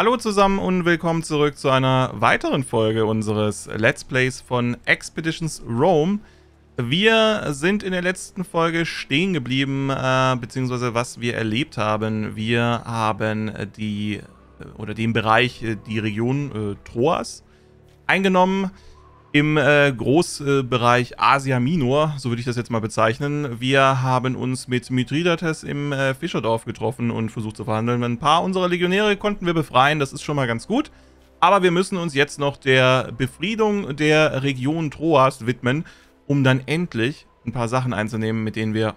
Hallo zusammen und willkommen zurück zu einer weiteren Folge unseres Let's Plays von Expeditions Rome. Wir sind in der letzten Folge stehen geblieben, äh, beziehungsweise was wir erlebt haben. Wir haben die, äh, oder den Bereich, äh, die Region äh, Troas eingenommen im äh, Großbereich Asia Minor, so würde ich das jetzt mal bezeichnen. Wir haben uns mit Mithridates im äh, Fischerdorf getroffen und versucht zu verhandeln. Ein paar unserer Legionäre konnten wir befreien, das ist schon mal ganz gut. Aber wir müssen uns jetzt noch der Befriedung der Region Troas widmen, um dann endlich ein paar Sachen einzunehmen, mit denen wir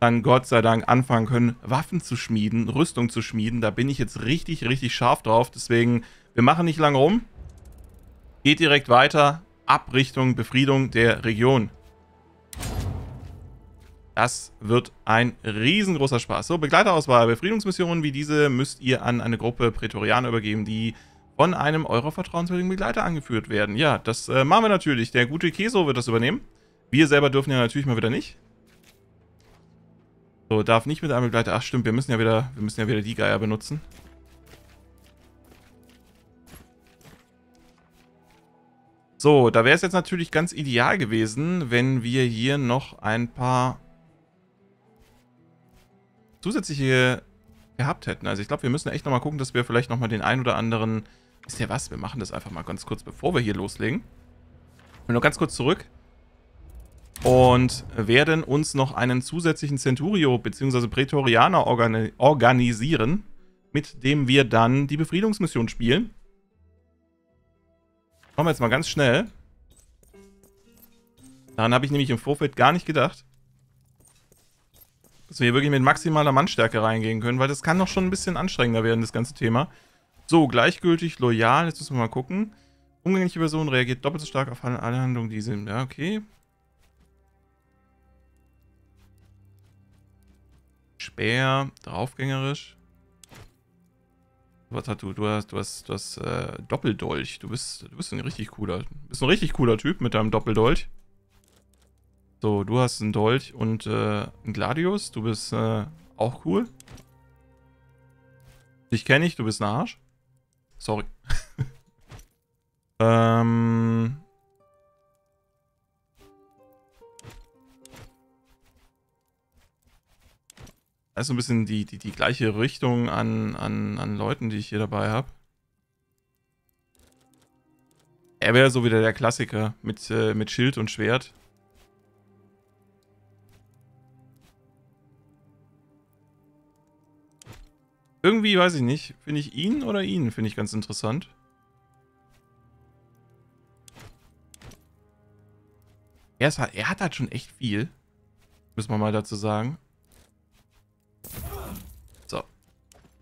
dann Gott sei Dank anfangen können, Waffen zu schmieden, Rüstung zu schmieden. Da bin ich jetzt richtig, richtig scharf drauf. Deswegen, wir machen nicht lange rum. Geht direkt weiter ab Richtung Befriedung der Region. Das wird ein riesengroßer Spaß. So, Begleiterauswahl. Befriedungsmissionen wie diese müsst ihr an eine Gruppe Prätorianer übergeben, die von einem eurer vertrauenswürdigen Begleiter angeführt werden. Ja, das äh, machen wir natürlich. Der gute Keso wird das übernehmen. Wir selber dürfen ja natürlich mal wieder nicht. So, darf nicht mit einem Begleiter... Ach stimmt, wir müssen ja wieder, wir müssen ja wieder die Geier benutzen. So, da wäre es jetzt natürlich ganz ideal gewesen, wenn wir hier noch ein paar zusätzliche gehabt hätten. Also ich glaube, wir müssen echt nochmal gucken, dass wir vielleicht nochmal den ein oder anderen... Ist ja was? Wir machen das einfach mal ganz kurz, bevor wir hier loslegen. Und noch ganz kurz zurück. Und werden uns noch einen zusätzlichen Centurio bzw. Prätorianer organi organisieren, mit dem wir dann die Befriedungsmission spielen. Machen wir jetzt mal ganz schnell. Daran habe ich nämlich im Vorfeld gar nicht gedacht. Dass wir hier wirklich mit maximaler Mannstärke reingehen können, weil das kann noch schon ein bisschen anstrengender werden, das ganze Thema. So, gleichgültig, loyal, jetzt müssen wir mal gucken. Umgängliche Person reagiert doppelt so stark auf alle Handlungen, die sind. Ja, okay. Speer, draufgängerisch. Was hast du? Du hast, du hast, du hast äh, Doppeldolch. Du bist, du bist ein richtig cooler, bist ein richtig cooler Typ mit deinem Doppeldolch. So, du hast einen Dolch und äh, einen Gladius. Du bist äh, auch cool. Dich kenne ich, du bist ein Arsch. Sorry. ähm, ist so ein bisschen die, die, die gleiche Richtung an, an, an Leuten, die ich hier dabei habe. Er wäre so wieder der Klassiker mit, äh, mit Schild und Schwert. Irgendwie, weiß ich nicht, finde ich ihn oder ihn, finde ich ganz interessant. Er, ist, halt, er hat halt schon echt viel. Müssen wir mal dazu sagen.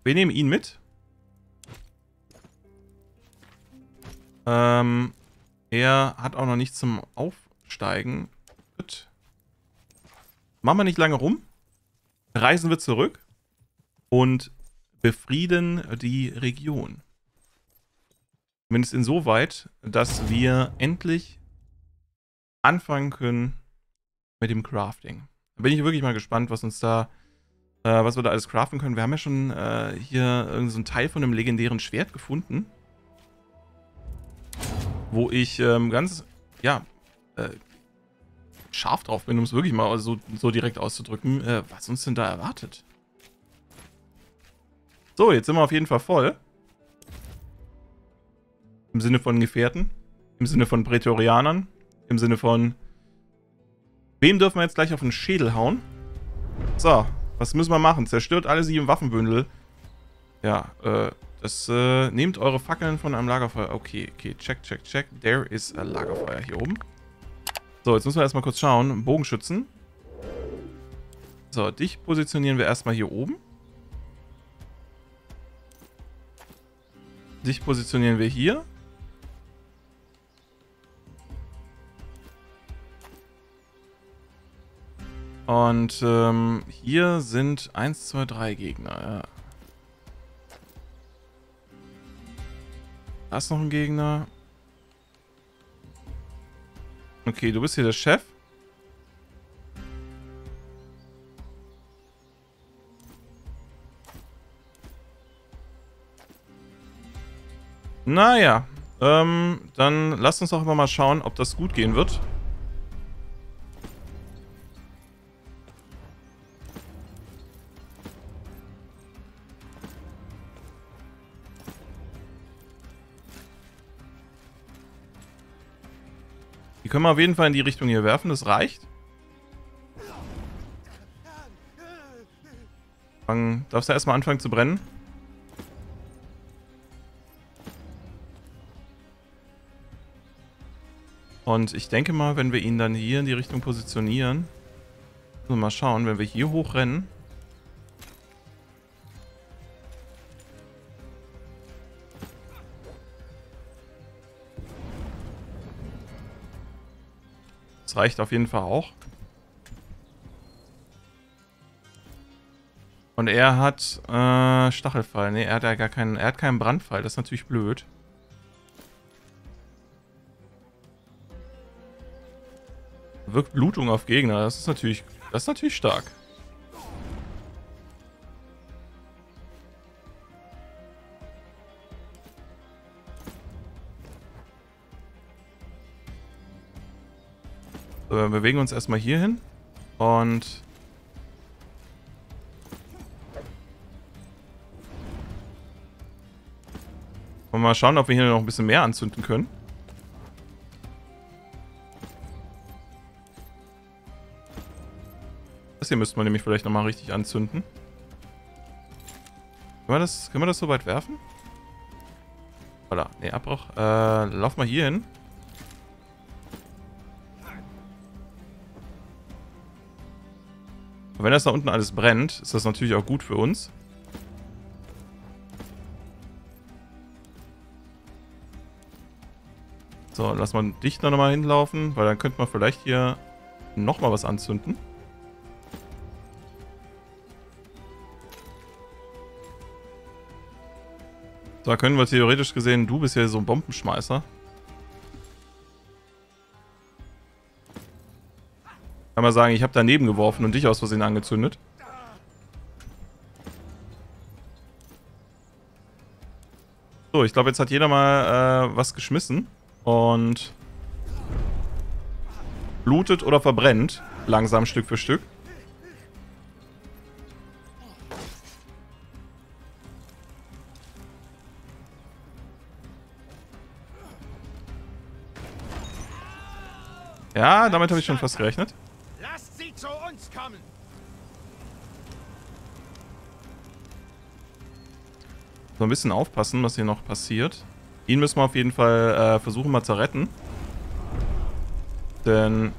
Wir nehmen ihn mit. Ähm, er hat auch noch nichts zum Aufsteigen. Gut. Machen wir nicht lange rum. Reisen wir zurück und befrieden die Region. Zumindest insoweit, dass wir endlich anfangen können mit dem Crafting. Da bin ich wirklich mal gespannt, was uns da äh, was wir da alles craften können. Wir haben ja schon äh, hier irgendeinen so Teil von einem legendären Schwert gefunden. Wo ich ähm, ganz, ja, äh, scharf drauf bin, um es wirklich mal so, so direkt auszudrücken, äh, was uns denn da erwartet. So, jetzt sind wir auf jeden Fall voll. Im Sinne von Gefährten. Im Sinne von Prätorianern. Im Sinne von... Wem dürfen wir jetzt gleich auf den Schädel hauen? So, was müssen wir machen? Zerstört alle sieben Waffenbündel. Ja, äh, das, äh, nehmt eure Fackeln von einem Lagerfeuer. Okay, okay, check, check, check. There is a Lagerfeuer hier oben. So, jetzt müssen wir erstmal kurz schauen. Bogenschützen. So, dich positionieren wir erstmal hier oben. Dich positionieren wir hier. Und ähm, hier sind 1, 2, 3 Gegner. Ja. Da ist noch ein Gegner. Okay, du bist hier der Chef. Naja, ähm, dann lasst uns doch einfach mal schauen, ob das gut gehen wird. Können wir auf jeden Fall in die Richtung hier werfen, das reicht. Dann darfst du erstmal anfangen zu brennen. Und ich denke mal, wenn wir ihn dann hier in die Richtung positionieren, wir mal schauen, wenn wir hier hochrennen, Reicht auf jeden Fall auch. Und er hat äh, Stachelfall. Ne, er hat ja gar keinen. Er hat keinen Brandfall. Das ist natürlich blöd. Wirkt Blutung auf Gegner. Das ist natürlich. Das ist natürlich stark. So, wir bewegen uns erstmal hier hin. Und Und mal schauen, ob wir hier noch ein bisschen mehr anzünden können. Das hier müsste man nämlich vielleicht nochmal richtig anzünden. Können wir das, können wir das so weit werfen? Voilà, ne, Abbruch. Äh, lauf mal hier hin. Und wenn das da unten alles brennt, ist das natürlich auch gut für uns. So, lass mal dich da nochmal hinlaufen, weil dann könnte man vielleicht hier nochmal was anzünden. So, da können wir theoretisch gesehen, du bist ja so ein Bombenschmeißer. Kann man sagen, ich habe daneben geworfen und dich aus Versehen angezündet. So, ich glaube, jetzt hat jeder mal äh, was geschmissen und blutet oder verbrennt. Langsam Stück für Stück. Ja, damit habe ich schon fast gerechnet. Kommen. So ein bisschen aufpassen, was hier noch passiert. Ihn müssen wir auf jeden Fall äh, versuchen mal zu retten. Denn...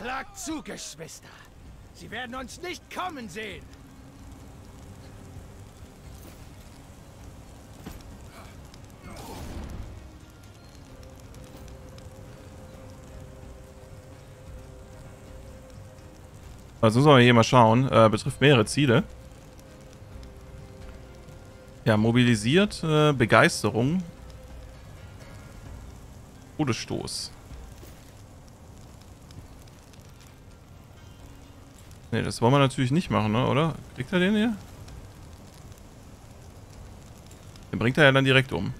Schlag zu, Geschwister. Sie werden uns nicht kommen sehen. Also müssen wir hier mal schauen. Äh, betrifft mehrere Ziele. Ja, mobilisiert äh, Begeisterung Todesstoß. Ne, das wollen wir natürlich nicht machen, ne, oder? Kriegt er den hier? Den bringt er ja dann direkt um.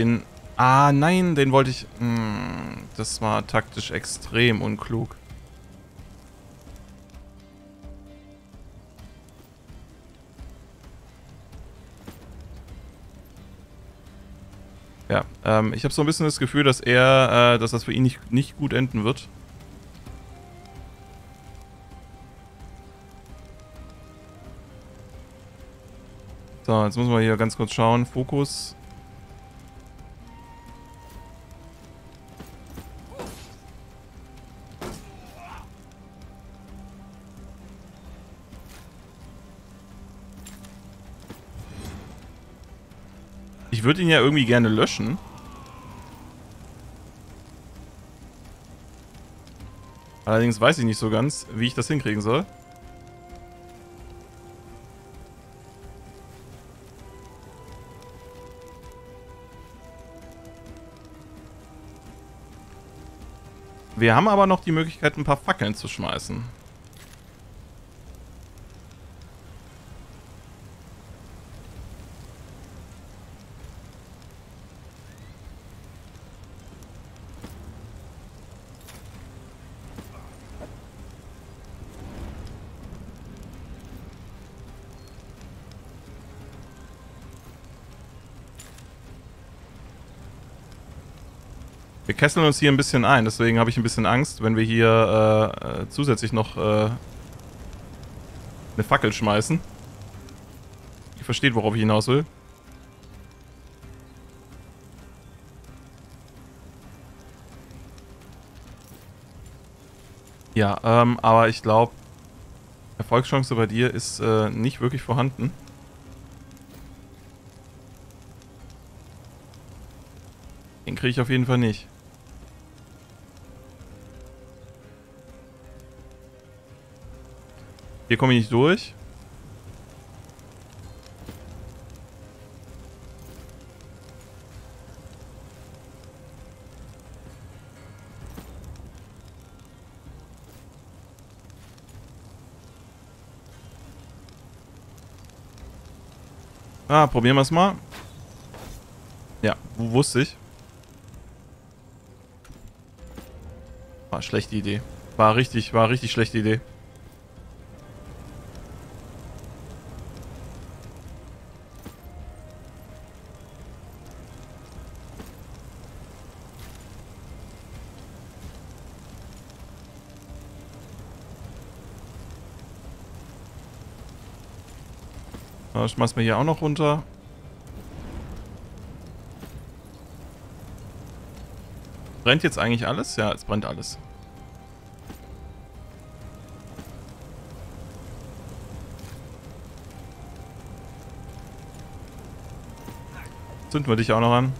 Den... Ah, nein, den wollte ich... Hm, das war taktisch extrem unklug. Ja, ähm, ich habe so ein bisschen das Gefühl, dass er, äh, dass das für ihn nicht, nicht gut enden wird. So, jetzt müssen wir hier ganz kurz schauen. Fokus. Würde ihn ja irgendwie gerne löschen. Allerdings weiß ich nicht so ganz, wie ich das hinkriegen soll. Wir haben aber noch die Möglichkeit, ein paar Fackeln zu schmeißen. Kesseln uns hier ein bisschen ein, deswegen habe ich ein bisschen Angst, wenn wir hier äh, äh, zusätzlich noch äh, eine Fackel schmeißen. Ihr versteht, worauf ich hinaus will. Ja, ähm, aber ich glaube, Erfolgschance bei dir ist äh, nicht wirklich vorhanden. Den kriege ich auf jeden Fall nicht. Hier komme ich nicht durch. Ah, probieren wir es mal. Ja, wusste ich. War schlechte Idee. War richtig, war richtig schlechte Idee. Das schmeißen wir hier auch noch runter. Brennt jetzt eigentlich alles? Ja, es brennt alles. Zünden wir dich auch noch an.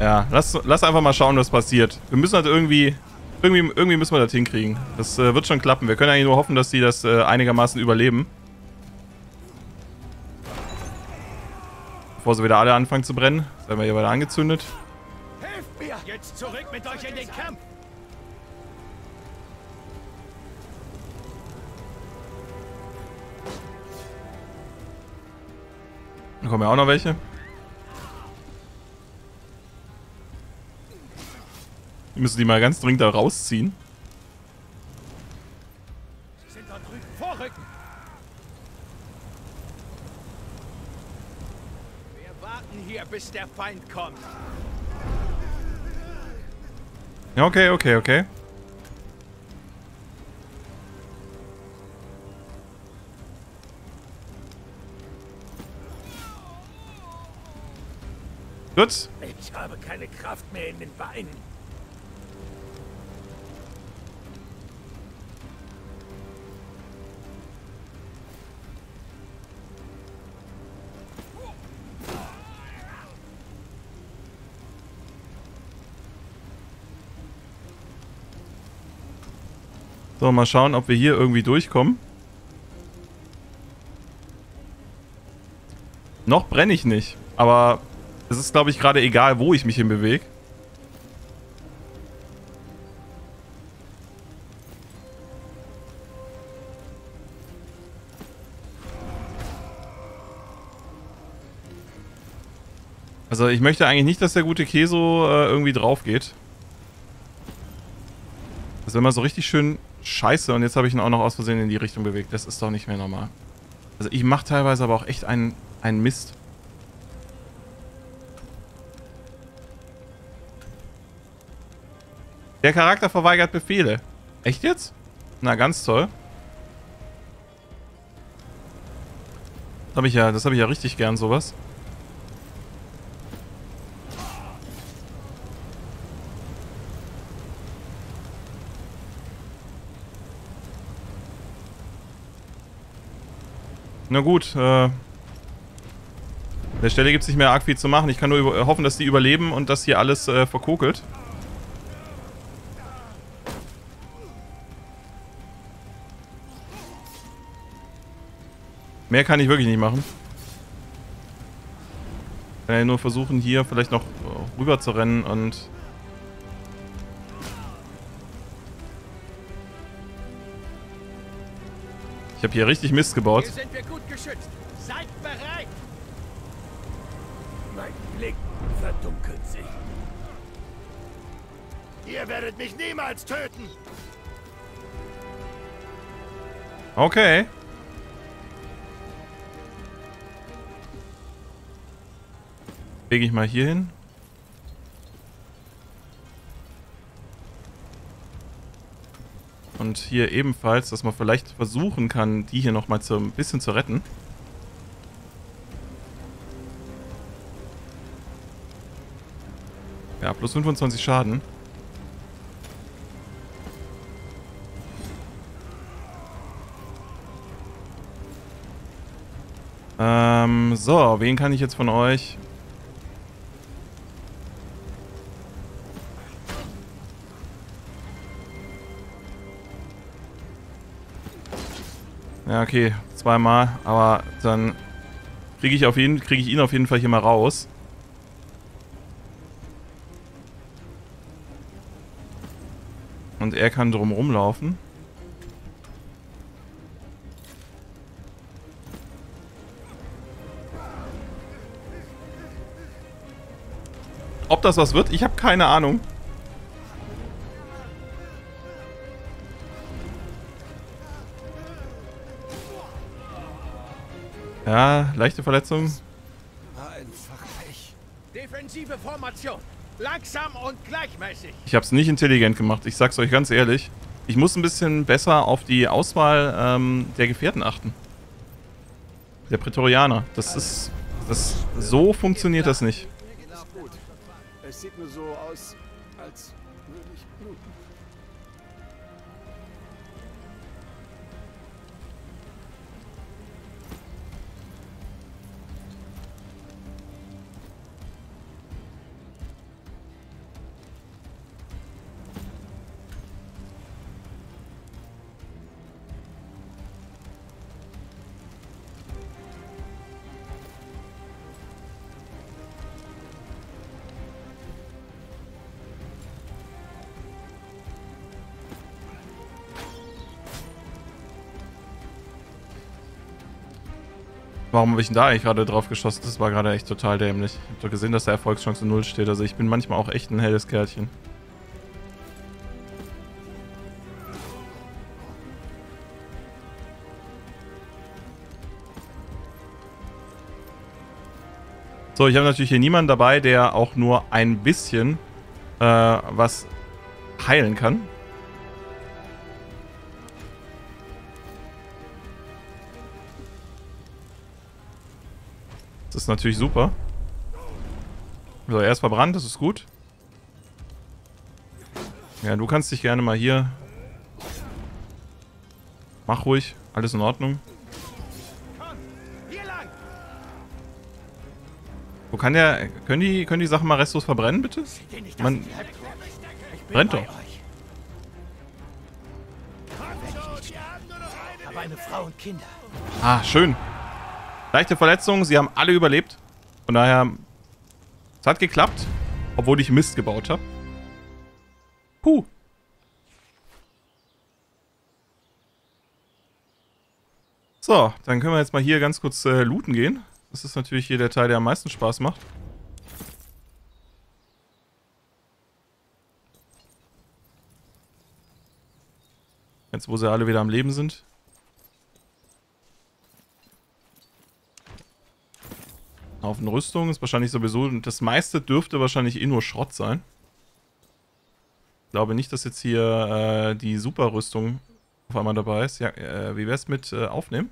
Ja, lass, lass einfach mal schauen, was passiert. Wir müssen halt irgendwie irgendwie, irgendwie müssen wir das hinkriegen. Das äh, wird schon klappen. Wir können eigentlich nur hoffen, dass die das äh, einigermaßen überleben. Bevor sie wieder alle anfangen zu brennen. Werden wir hier weiter angezündet. Helft mir! Jetzt zurück mit euch in den Kampf! Dann kommen ja auch noch welche. Wir müssen die mal ganz dringend da rausziehen. Sie sind da drüben. Vorrücken! Wir warten hier, bis der Feind kommt. Ja, okay, okay, okay. Gut. Ich habe keine Kraft mehr in den Beinen. So, mal schauen, ob wir hier irgendwie durchkommen. Noch brenne ich nicht, aber es ist, glaube ich, gerade egal, wo ich mich hinbewege. Also ich möchte eigentlich nicht, dass der gute Keso äh, irgendwie drauf geht. Das ist immer so richtig schön scheiße und jetzt habe ich ihn auch noch aus Versehen in die Richtung bewegt. Das ist doch nicht mehr normal. Also ich mache teilweise aber auch echt einen, einen Mist. Der Charakter verweigert Befehle. Echt jetzt? Na, ganz toll. Das habe ich ja, das habe ich ja richtig gern, sowas. Na gut, äh... An der Stelle gibt es nicht mehr arg viel zu machen. Ich kann nur hoffen, dass die überleben und dass hier alles äh, verkokelt. Mehr kann ich wirklich nicht machen. kann ja nur versuchen, hier vielleicht noch rüber zu rennen und... Ich habe hier richtig Mist gebaut. Hier sind wir gut geschützt. Seid bereit. Mein Blick verdunkelt sich. Ihr werdet mich niemals töten. Okay. Wege ich mal hier hin. Und hier ebenfalls, dass man vielleicht versuchen kann, die hier nochmal ein bisschen zu retten. Ja, plus 25 Schaden. Ähm, so, wen kann ich jetzt von euch... Ja, okay, zweimal, aber dann kriege ich, krieg ich ihn auf jeden Fall hier mal raus. Und er kann drum rumlaufen. Ob das was wird, ich habe keine Ahnung. Ja, leichte Verletzung. Defensive Formation. Langsam und gleichmäßig. Ich habe es nicht intelligent gemacht, ich sag's euch ganz ehrlich. Ich muss ein bisschen besser auf die Auswahl ähm, der Gefährten achten. Der Prätorianer. Das ist... Das, so funktioniert das nicht. Es sieht nur so aus, als würde ich bluten. Warum habe ich denn da eigentlich gerade drauf geschossen? Das war gerade echt total dämlich. Ich habe doch gesehen, dass der Erfolgschance 0 steht. Also ich bin manchmal auch echt ein helles Kerlchen. So, ich habe natürlich hier niemanden dabei, der auch nur ein bisschen äh, was heilen kann. Ist natürlich super. So, er ist verbrannt, das ist gut. Ja, du kannst dich gerne mal hier... Mach ruhig, alles in Ordnung. Wo kann der... Können die, können die Sachen mal restlos verbrennen, bitte? Man- Brennt doch. Ah, schön. Leichte Verletzungen, sie haben alle überlebt. Von daher, es hat geklappt, obwohl ich Mist gebaut habe. Puh. So, dann können wir jetzt mal hier ganz kurz äh, looten gehen. Das ist natürlich hier der Teil, der am meisten Spaß macht. Jetzt, wo sie alle wieder am Leben sind. Haufen Rüstung ist wahrscheinlich sowieso. Das meiste dürfte wahrscheinlich eh nur Schrott sein. Ich glaube nicht, dass jetzt hier äh, die Superrüstung auf einmal dabei ist. Ja, äh, wie wär's mit äh, aufnehmen?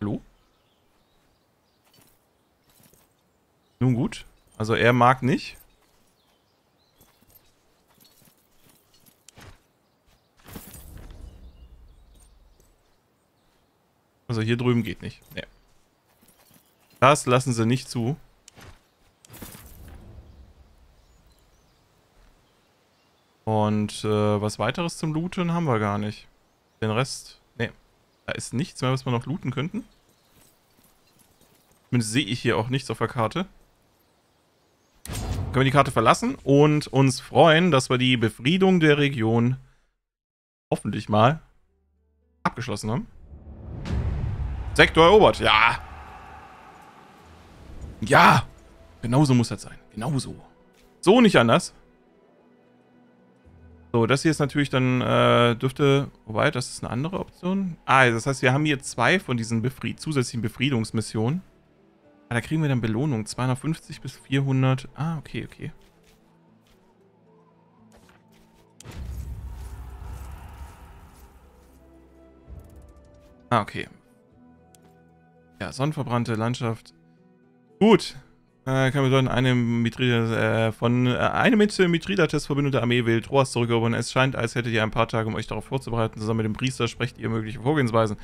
Hallo? Nun gut. Also er mag nicht. Also hier drüben geht nicht. Nee. Das lassen sie nicht zu. Und äh, was weiteres zum Looten haben wir gar nicht. Den Rest, nee. Da ist nichts mehr, was wir noch looten könnten. Zumindest sehe ich hier auch nichts auf der Karte. Können wir die Karte verlassen und uns freuen, dass wir die Befriedung der Region hoffentlich mal abgeschlossen haben. Sektor erobert. Ja. Ja. Genauso muss das sein. Genauso. So nicht anders. So, das hier ist natürlich dann, äh, dürfte, wobei, das ist eine andere Option. Ah, das heißt, wir haben hier zwei von diesen Befried zusätzlichen Befriedungsmissionen. Ah, da kriegen wir dann Belohnung. 250 bis 400. Ah, okay, okay. Ah, okay. Ja, sonnenverbrannte Landschaft. Gut. Äh, kann bedeuten, eine Mithrida, äh, von äh, eine mit Mithridates verbündete Armee will Troas zurückerobern. Es scheint, als hättet ihr ein paar Tage, um euch darauf vorzubereiten. Zusammen mit dem Priester sprecht ihr mögliche Vorgehensweisen.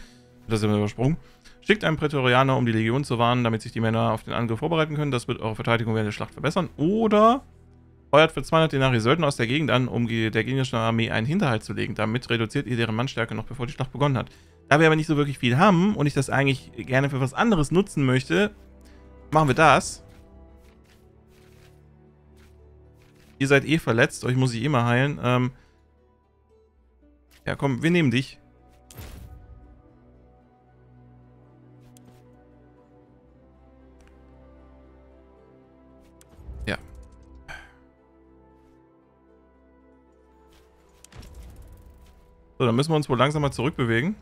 Das ist übersprungen. Schickt einen Prätorianer, um die Legion zu warnen, damit sich die Männer auf den Angriff vorbereiten können. Das wird eure Verteidigung während der Schlacht verbessern. Oder feuert für 200 Denari Söldner aus der Gegend an, um der gegnerischen Armee einen Hinterhalt zu legen. Damit reduziert ihr deren Mannstärke noch, bevor die Schlacht begonnen hat. Da wir aber nicht so wirklich viel haben und ich das eigentlich gerne für was anderes nutzen möchte, machen wir das. Ihr seid eh verletzt, euch muss ich eh heilen. Ähm ja, komm, wir nehmen dich. Ja. So, dann müssen wir uns wohl langsam mal zurückbewegen.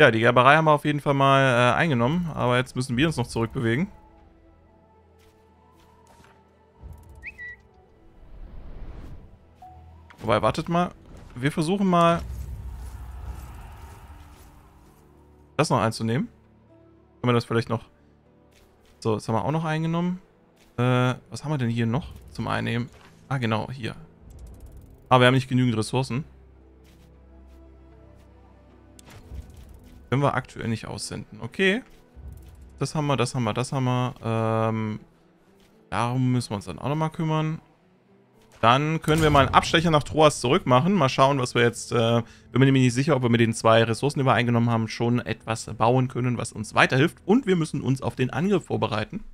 Ja, die Gerberei haben wir auf jeden Fall mal äh, eingenommen, aber jetzt müssen wir uns noch zurückbewegen. Wobei, wartet mal. Wir versuchen mal das noch einzunehmen. Können wir das vielleicht noch... So, das haben wir auch noch eingenommen. Äh, was haben wir denn hier noch zum Einnehmen? Ah, genau, hier. Aber wir haben nicht genügend Ressourcen. Können wir aktuell nicht aussenden. Okay. Das haben wir, das haben wir, das haben wir. Ähm, darum müssen wir uns dann auch nochmal kümmern. Dann können wir mal einen Abstecher nach Troas zurück machen. Mal schauen, was wir jetzt... Äh, bin mir nämlich nicht sicher, ob wir mit den zwei Ressourcen, die wir eingenommen haben, schon etwas bauen können, was uns weiterhilft. Und wir müssen uns auf den Angriff vorbereiten.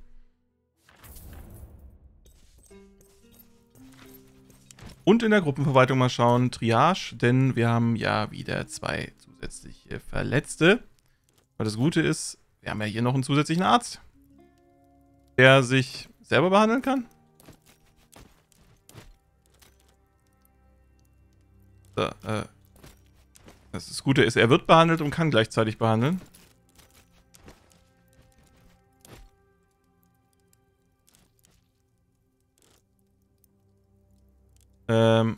Und in der Gruppenverwaltung mal schauen, Triage, denn wir haben ja wieder zwei zusätzliche Verletzte. Aber das Gute ist, wir haben ja hier noch einen zusätzlichen Arzt, der sich selber behandeln kann. So, äh, das, das Gute ist, er wird behandelt und kann gleichzeitig behandeln. Ähm,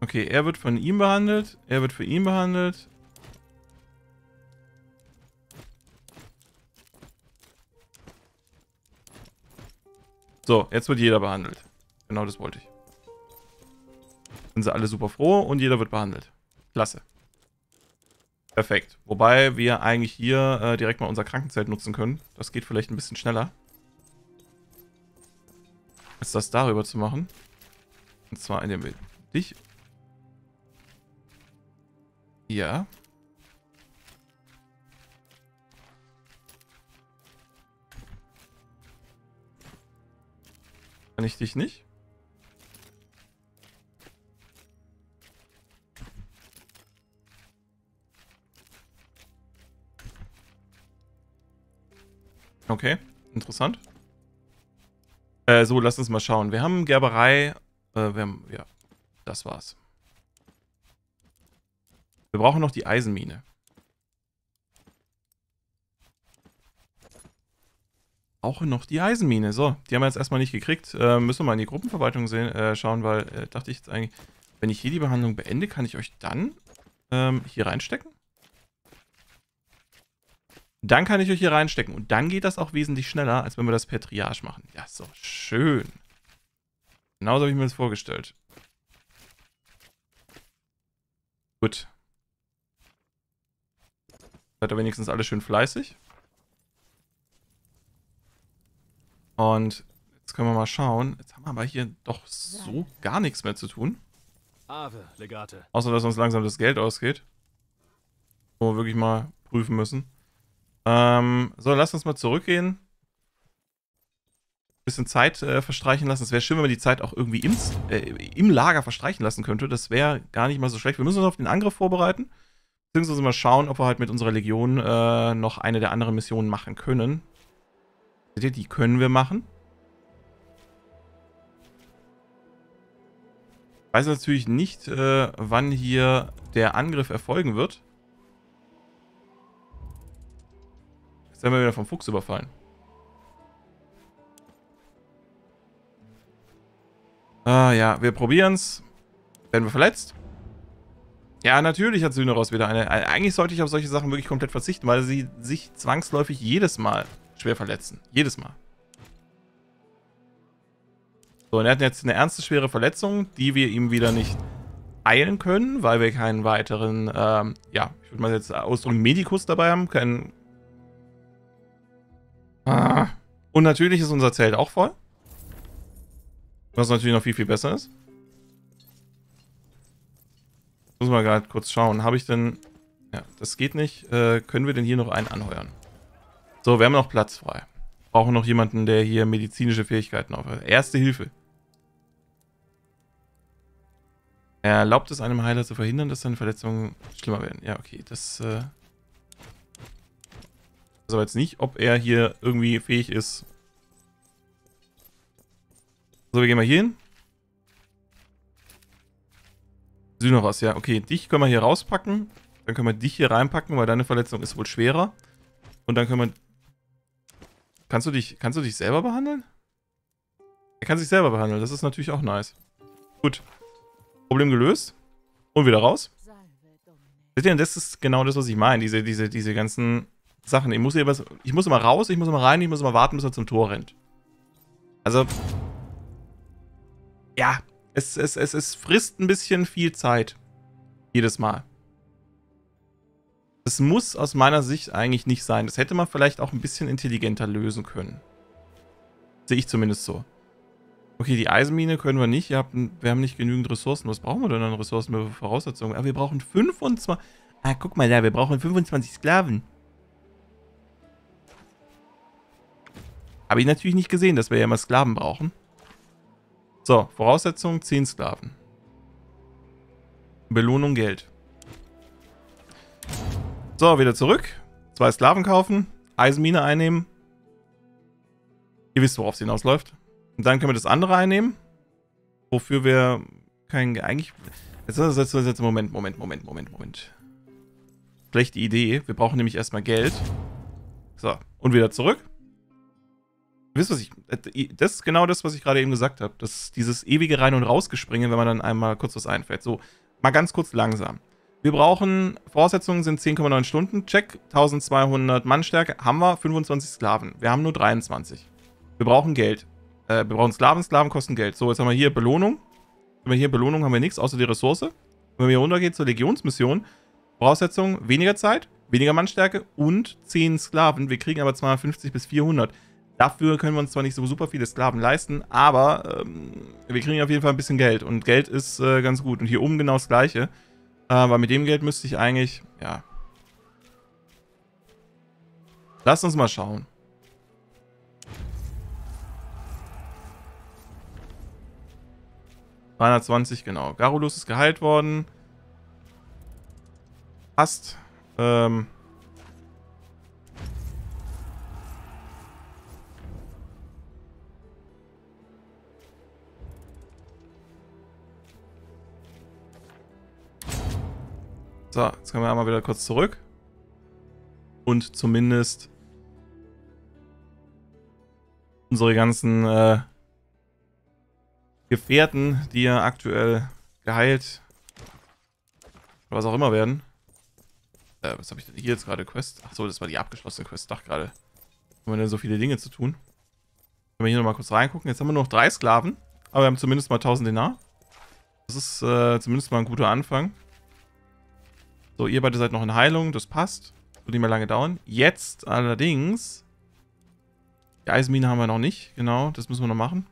Okay, er wird von ihm behandelt. Er wird für ihn behandelt. So, jetzt wird jeder behandelt. Genau das wollte ich. Sind sie alle super froh und jeder wird behandelt. Klasse. Perfekt. Wobei wir eigentlich hier äh, direkt mal unser Krankenzelt nutzen können. Das geht vielleicht ein bisschen schneller. Als das darüber zu machen. Und zwar indem wir dich ja. Kann ich dich nicht? Okay, interessant. Äh, so, lass uns mal schauen. Wir haben Gerberei. Äh, wir haben, ja, das war's. Wir brauchen noch die Eisenmine. Auch noch die Eisenmine. So, die haben wir jetzt erstmal nicht gekriegt. Äh, müssen wir mal in die Gruppenverwaltung sehen, äh, schauen, weil äh, dachte ich jetzt eigentlich, wenn ich hier die Behandlung beende, kann ich euch dann ähm, hier reinstecken? Dann kann ich euch hier reinstecken. Und dann geht das auch wesentlich schneller, als wenn wir das per Triage machen. Ja, so schön. Genauso habe ich mir das vorgestellt. Gut. Seid ihr wenigstens alle schön fleißig. Und jetzt können wir mal schauen. Jetzt haben wir aber hier doch so gar nichts mehr zu tun. Ave, Legate. Außer, dass uns langsam das Geld ausgeht. Wo wir wirklich mal prüfen müssen. Ähm, so, lass uns mal zurückgehen. Bisschen Zeit äh, verstreichen lassen. Es wäre schön, wenn man die Zeit auch irgendwie im, äh, im Lager verstreichen lassen könnte. Das wäre gar nicht mal so schlecht. Wir müssen uns auf den Angriff vorbereiten. Beziehungsweise mal schauen, ob wir halt mit unserer Legion äh, noch eine der anderen Missionen machen können. Seht ihr, die können wir machen. Ich weiß natürlich nicht, äh, wann hier der Angriff erfolgen wird. Jetzt werden wir wieder vom Fuchs überfallen. Ah ja, wir probieren's. Werden wir verletzt? Ja, natürlich hat Syneros wieder eine... Eigentlich sollte ich auf solche Sachen wirklich komplett verzichten, weil sie sich zwangsläufig jedes Mal schwer verletzen. Jedes Mal. So, und er hat jetzt eine ernste, schwere Verletzung, die wir ihm wieder nicht heilen können, weil wir keinen weiteren, ähm, ja, ich würde mal jetzt ausdrücken, Medikus dabei haben, keinen... Ah. Und natürlich ist unser Zelt auch voll. Was natürlich noch viel, viel besser ist. Muss mal gerade kurz schauen. Habe ich denn... Ja, das geht nicht. Äh, können wir denn hier noch einen anheuern? So, wir haben noch Platz frei. Brauchen noch jemanden, der hier medizinische Fähigkeiten aufhört. Erste Hilfe. Er erlaubt es einem Heiler zu verhindern, dass seine Verletzungen schlimmer werden. Ja, okay, das... Äh aber jetzt nicht, ob er hier irgendwie fähig ist. So, wir gehen mal hier hin. Synoros, ja, okay. Dich können wir hier rauspacken. Dann können wir dich hier reinpacken, weil deine Verletzung ist wohl schwerer. Und dann können wir... Kannst du dich, kannst du dich selber behandeln? Er kann sich selber behandeln, das ist natürlich auch nice. Gut. Problem gelöst. Und wieder raus. Seht ihr, das ist genau das, was ich meine. Diese, diese, diese ganzen Sachen. Ich muss, hier was, ich muss immer raus, ich muss immer rein, ich muss immer warten, bis er zum Tor rennt. Also... Ja, es, es, es, es frisst ein bisschen viel Zeit. Jedes Mal. Das muss aus meiner Sicht eigentlich nicht sein. Das hätte man vielleicht auch ein bisschen intelligenter lösen können. Sehe ich zumindest so. Okay, die Eisenmine können wir nicht. Habt, wir haben nicht genügend Ressourcen. Was brauchen wir denn an Ressourcen für Voraussetzungen? Aber wir brauchen 25... Ah, guck mal da, wir brauchen 25 Sklaven. Habe ich natürlich nicht gesehen, dass wir ja immer Sklaven brauchen. So, Voraussetzung 10 Sklaven. Belohnung Geld. So, wieder zurück. Zwei Sklaven kaufen. Eisenmine einnehmen. Ihr wisst, worauf es hinausläuft. Und dann können wir das andere einnehmen. Wofür wir kein... Eigentlich... Jetzt, jetzt, jetzt, Moment, Moment, Moment, Moment, Moment. Schlechte Idee. Wir brauchen nämlich erstmal Geld. So, und wieder zurück. Wisst, was ich... Das ist genau das, was ich gerade eben gesagt habe. Das dieses ewige Rein- und Rausgespringen, wenn man dann einmal kurz was einfällt. So, mal ganz kurz langsam. Wir brauchen, Voraussetzungen sind 10,9 Stunden, check, 1200 Mannstärke, haben wir 25 Sklaven. Wir haben nur 23. Wir brauchen Geld. Äh, wir brauchen Sklaven, Sklaven kosten Geld. So, jetzt haben wir hier Belohnung. Wenn wir hier Belohnung haben wir nichts, außer die Ressource. Wenn wir hier runtergehen zur Legionsmission, Voraussetzungen, weniger Zeit, weniger Mannstärke und 10 Sklaven. Wir kriegen aber 250 bis 400. Dafür können wir uns zwar nicht so super viele Sklaven leisten, aber ähm, wir kriegen auf jeden Fall ein bisschen Geld. Und Geld ist äh, ganz gut. Und hier oben genau das gleiche. Aber mit dem Geld müsste ich eigentlich, ja. Lass uns mal schauen. ...320, genau. Garulus ist geheilt worden. Passt. Ähm... So, jetzt können wir einmal wieder kurz zurück. Und zumindest unsere ganzen äh, Gefährten, die ja aktuell geheilt oder was auch immer werden. Äh, was habe ich denn hier jetzt gerade? Quest? Achso, das war die abgeschlossene Quest. Ich dachte gerade, haben wir denn so viele Dinge zu tun? Können wir hier nochmal kurz reingucken. Jetzt haben wir nur noch drei Sklaven, aber wir haben zumindest mal 1000 Dinar. Das ist äh, zumindest mal ein guter Anfang. So, ihr beide seid noch in Heilung, das passt. Wird nicht mehr lange dauern. Jetzt allerdings... Die Eisenmine haben wir noch nicht, genau, das müssen wir noch machen.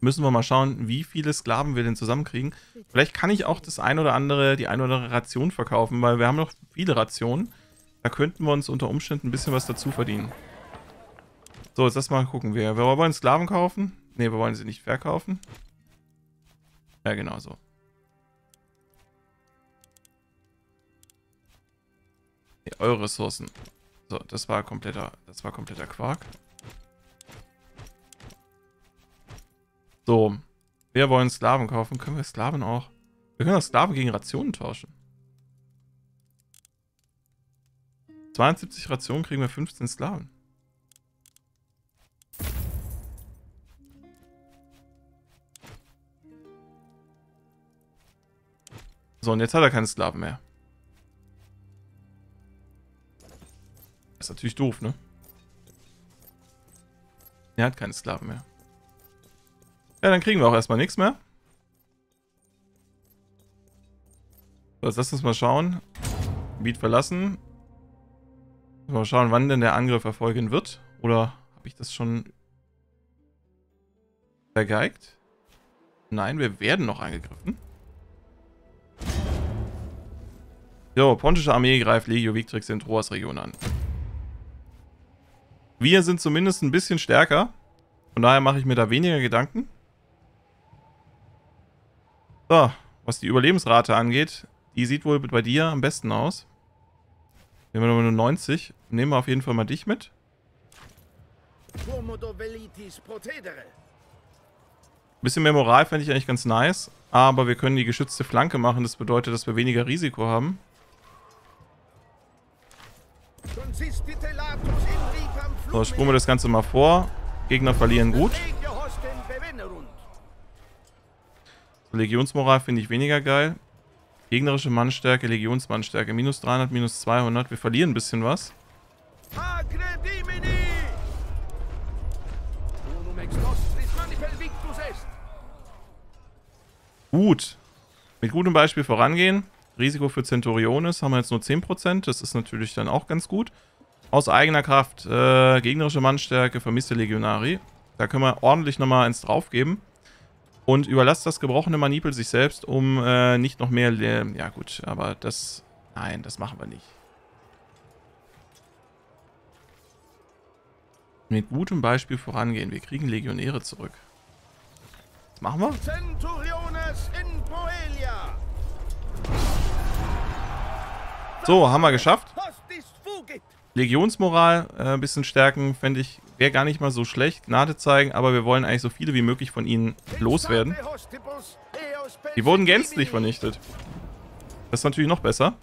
Müssen wir mal schauen, wie viele Sklaven wir denn zusammenkriegen. Vielleicht kann ich auch das ein oder andere, die ein oder andere Ration verkaufen, weil wir haben noch viele Rationen. Da könnten wir uns unter Umständen ein bisschen was dazu verdienen. So, jetzt lass mal gucken. Wir, wir wollen Sklaven kaufen. Ne, wir wollen sie nicht verkaufen. Ja, genau so. Nee, eure Ressourcen. So, das war kompletter, das war kompletter Quark. So. Wir wollen Sklaven kaufen. Können wir Sklaven auch? Wir können auch Sklaven gegen Rationen tauschen. 72 Rationen kriegen wir 15 Sklaven. So, und jetzt hat er keine Sklaven mehr. Ist natürlich doof, ne? Er hat keine Sklaven mehr. Ja, dann kriegen wir auch erstmal nichts mehr. So, jetzt lass uns mal schauen. Gebiet verlassen. Mal schauen, wann denn der Angriff erfolgen wird. Oder habe ich das schon vergeigt? Nein, wir werden noch angegriffen. Jo, pontische Armee greift Legio Victrix in Troas Region an. Wir sind zumindest ein bisschen stärker. Von daher mache ich mir da weniger Gedanken. So, was die Überlebensrate angeht, die sieht wohl bei dir am besten aus. Nehmen wir nur 90. Nehmen wir auf jeden Fall mal dich mit. Bisschen mehr Moral fände ich eigentlich ganz nice. Aber wir können die geschützte Flanke machen. Das bedeutet, dass wir weniger Risiko haben. So, spulen wir das Ganze mal vor. Gegner verlieren gut. Legionsmoral finde ich weniger geil. Gegnerische Mannstärke, Legionsmannstärke. Minus 300, minus 200. Wir verlieren ein bisschen was. Gut. Mit gutem Beispiel vorangehen. Risiko für Centuriones haben wir jetzt nur 10%. Das ist natürlich dann auch ganz gut. Aus eigener Kraft. Äh, gegnerische Mannstärke, vermisste Legionari. Da können wir ordentlich nochmal eins draufgeben. Und überlasst das gebrochene Manipel sich selbst, um äh, nicht noch mehr... Ja gut, aber das... Nein, das machen wir nicht. Mit gutem Beispiel vorangehen. Wir kriegen Legionäre zurück. Was machen wir? So, haben wir geschafft. Legionsmoral äh, ein bisschen stärken, fände ich, wäre gar nicht mal so schlecht. Gnade zeigen, aber wir wollen eigentlich so viele wie möglich von ihnen loswerden. Die wurden gänzlich vernichtet. Das ist natürlich noch besser.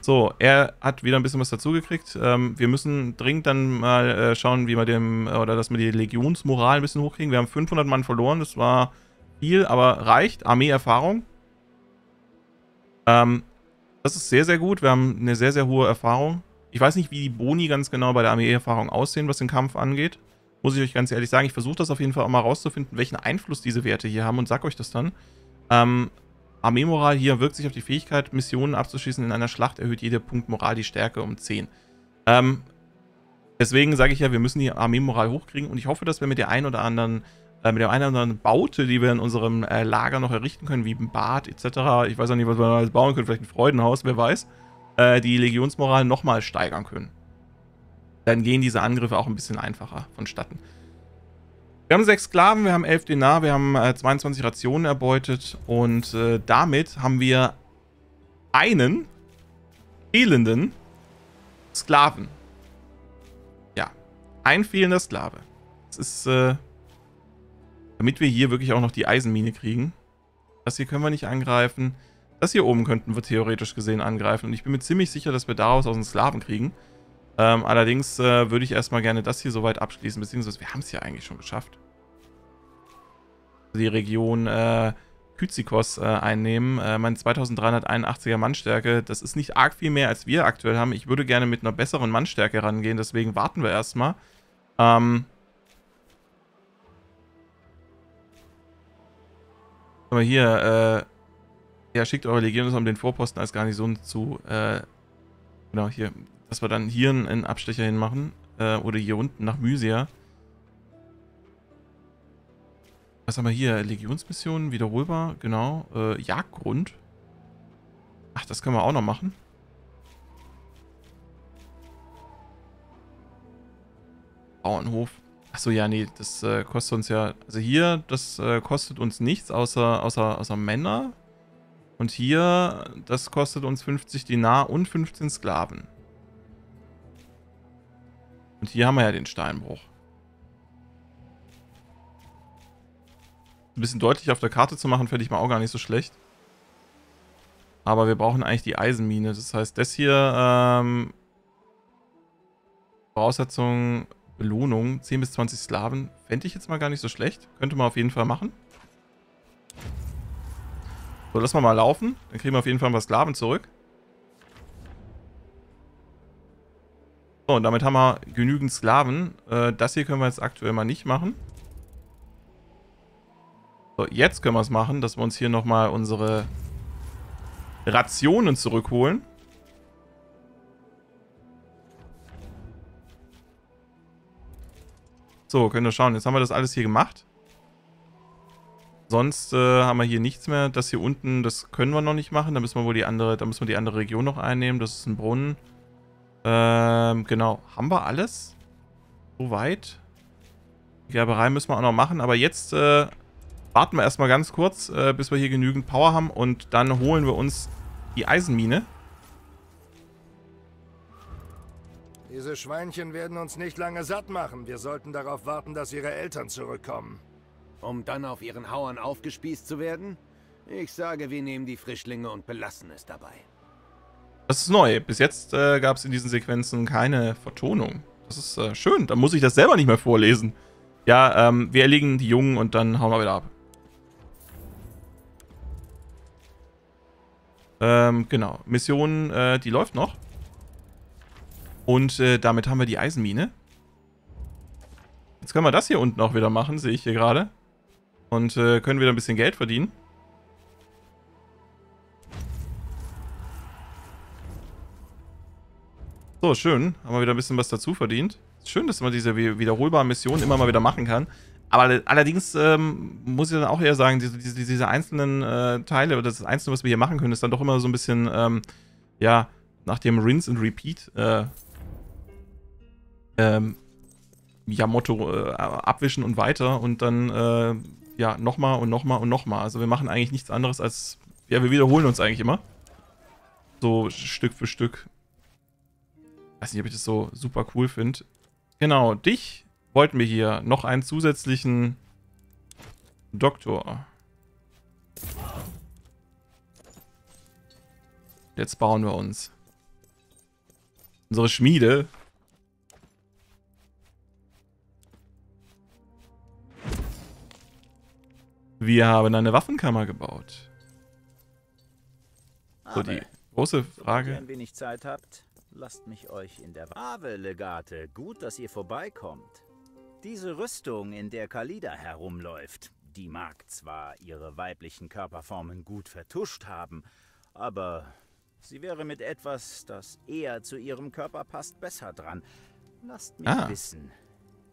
So, er hat wieder ein bisschen was dazugekriegt. Ähm, wir müssen dringend dann mal äh, schauen, wie wir dem, oder dass wir die Legionsmoral ein bisschen hochkriegen. Wir haben 500 Mann verloren, das war viel, aber reicht. Armeeerfahrung. Ähm, das ist sehr, sehr gut. Wir haben eine sehr, sehr hohe Erfahrung. Ich weiß nicht, wie die Boni ganz genau bei der Armeeerfahrung aussehen, was den Kampf angeht. Muss ich euch ganz ehrlich sagen. Ich versuche das auf jeden Fall auch mal rauszufinden, welchen Einfluss diese Werte hier haben und sag euch das dann. Ähm, Armeemoral hier wirkt sich auf die Fähigkeit, Missionen abzuschließen in einer Schlacht, erhöht jeder Punkt Moral die Stärke um 10. Ähm, deswegen sage ich ja, wir müssen die Armeemoral hochkriegen und ich hoffe, dass wir mit der einen oder anderen äh, mit der einen oder anderen Baute, die wir in unserem äh, Lager noch errichten können, wie ein Bad etc. Ich weiß auch nicht, was wir alles bauen können, vielleicht ein Freudenhaus, wer weiß, äh, die Legionsmoral nochmal steigern können. Dann gehen diese Angriffe auch ein bisschen einfacher vonstatten. Wir haben sechs Sklaven, wir haben elf Denar, wir haben äh, 22 Rationen erbeutet und äh, damit haben wir einen fehlenden Sklaven. Ja, ein fehlender Sklave. Das ist äh, damit wir hier wirklich auch noch die Eisenmine kriegen. Das hier können wir nicht angreifen. Das hier oben könnten wir theoretisch gesehen angreifen. Und ich bin mir ziemlich sicher, dass wir daraus aus den Sklaven kriegen. Ähm, allerdings äh, würde ich erstmal gerne das hier soweit abschließen. Beziehungsweise wir haben es ja eigentlich schon geschafft. Die Region äh, Kyzikos äh, einnehmen. Äh, meine 2381er Mannstärke, das ist nicht arg viel mehr, als wir aktuell haben. Ich würde gerne mit einer besseren Mannstärke rangehen. Deswegen warten wir erstmal. Ähm, Aber hier, äh, ja, schickt eure Legionen um den Vorposten als Garnison zu, äh, genau, hier, dass wir dann hier einen Abstecher hinmachen, äh, oder hier unten nach Mysia. Was haben wir hier? Legionsmissionen, wiederholbar, genau. Äh, Jagdgrund. Ach, das können wir auch noch machen. Bauernhof. Achso, ja, nee, das äh, kostet uns ja. Also hier, das äh, kostet uns nichts außer, außer, außer Männer. Und hier, das kostet uns 50 Dinar und 15 Sklaven. Und hier haben wir ja den Steinbruch. Ein bisschen deutlich auf der Karte zu machen, fände ich mal auch gar nicht so schlecht. Aber wir brauchen eigentlich die Eisenmine. Das heißt, das hier, ähm, Voraussetzung, Belohnung, 10 bis 20 Sklaven, fände ich jetzt mal gar nicht so schlecht. Könnte man auf jeden Fall machen. So, lassen wir mal laufen. Dann kriegen wir auf jeden Fall ein paar Sklaven zurück. So, und damit haben wir genügend Sklaven. Äh, das hier können wir jetzt aktuell mal nicht machen. So, jetzt können wir es machen, dass wir uns hier nochmal unsere Rationen zurückholen. So, können wir schauen. Jetzt haben wir das alles hier gemacht. Sonst äh, haben wir hier nichts mehr. Das hier unten, das können wir noch nicht machen. Da müssen wir wohl die andere, da müssen wir die andere Region noch einnehmen. Das ist ein Brunnen. Ähm, genau. Haben wir alles? Soweit. Die Gerberei müssen wir auch noch machen. Aber jetzt äh, warten wir erstmal ganz kurz, äh, bis wir hier genügend Power haben. Und dann holen wir uns die Eisenmine. Diese Schweinchen werden uns nicht lange satt machen. Wir sollten darauf warten, dass ihre Eltern zurückkommen. Um dann auf ihren Hauern aufgespießt zu werden? Ich sage, wir nehmen die Frischlinge und belassen es dabei. Das ist neu. Bis jetzt äh, gab es in diesen Sequenzen keine Vertonung. Das ist äh, schön. Dann muss ich das selber nicht mehr vorlesen. Ja, ähm, wir erlegen die Jungen und dann hauen wir wieder ab. Ähm, genau. Mission, äh, die läuft noch. Und äh, damit haben wir die Eisenmine. Jetzt können wir das hier unten auch wieder machen, sehe ich hier gerade. Und äh, können wieder ein bisschen Geld verdienen. So, schön. Haben wir wieder ein bisschen was dazu verdient. Schön, dass man diese wiederholbaren Missionen immer mal wieder machen kann. Aber allerdings ähm, muss ich dann auch eher sagen, diese, diese, diese einzelnen äh, Teile oder das Einzelne, was wir hier machen können, ist dann doch immer so ein bisschen, ähm, ja, nach dem Rinse and Repeat, äh, ähm, ja, Motto äh, abwischen und weiter und dann, äh, ja, nochmal und nochmal und nochmal. Also wir machen eigentlich nichts anderes als, ja, wir wiederholen uns eigentlich immer. So Stück für Stück. Weiß nicht, ob ich das so super cool finde. Genau, dich wollten wir hier noch einen zusätzlichen Doktor. Jetzt bauen wir uns unsere Schmiede. Wir haben eine Waffenkammer gebaut. So, die große Frage. Wenn ihr ein wenig Zeit habt, lasst mich euch in der Ave, Legate. Gut, dass ihr vorbeikommt. Diese Rüstung, in der Kalida herumläuft, die mag zwar ihre weiblichen Körperformen gut vertuscht haben, aber sie wäre mit etwas, das eher zu ihrem Körper passt, besser dran. Lasst mich ah. wissen,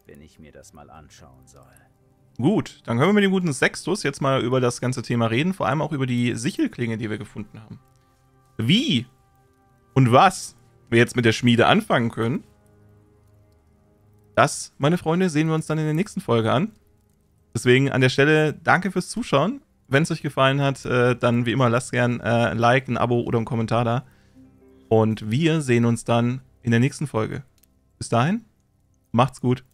wenn ich mir das mal anschauen soll. Gut, dann können wir mit dem guten Sextus jetzt mal über das ganze Thema reden, vor allem auch über die Sichelklinge, die wir gefunden haben. Wie und was wir jetzt mit der Schmiede anfangen können, das, meine Freunde, sehen wir uns dann in der nächsten Folge an. Deswegen an der Stelle danke fürs Zuschauen. Wenn es euch gefallen hat, äh, dann wie immer lasst gern äh, ein Like, ein Abo oder einen Kommentar da. Und wir sehen uns dann in der nächsten Folge. Bis dahin, macht's gut.